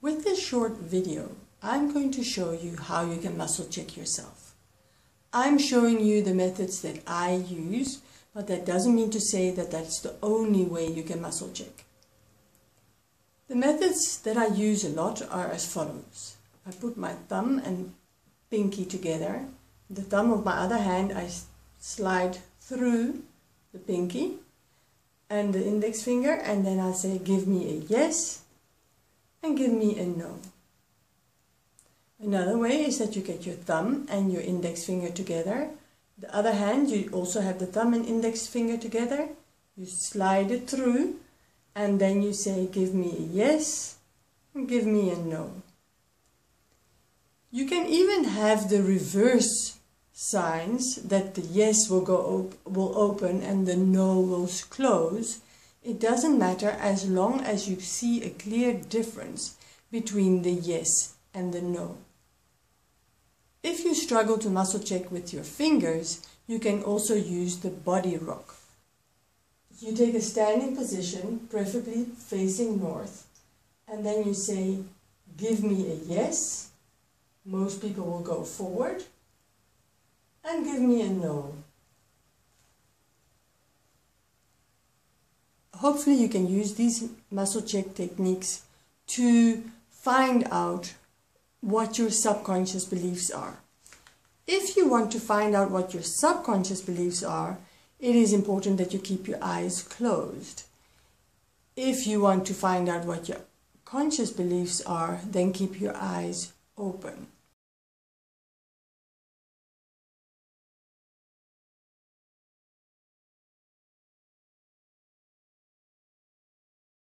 With this short video, I'm going to show you how you can muscle check yourself. I'm showing you the methods that I use, but that doesn't mean to say that that's the only way you can muscle check. The methods that I use a lot are as follows. I put my thumb and pinky together. The thumb of my other hand I slide through the pinky and the index finger and then I say give me a yes and give me a no. Another way is that you get your thumb and your index finger together. The other hand, you also have the thumb and index finger together. You slide it through and then you say give me a yes and give me a no. You can even have the reverse signs that the yes will go op will open and the no will close. It doesn't matter as long as you see a clear difference between the yes and the no. If you struggle to muscle check with your fingers, you can also use the body rock. You take a standing position, preferably facing north, and then you say, give me a yes. Most people will go forward. And give me a no. Hopefully you can use these muscle check techniques to find out what your subconscious beliefs are. If you want to find out what your subconscious beliefs are, it is important that you keep your eyes closed. If you want to find out what your conscious beliefs are, then keep your eyes open.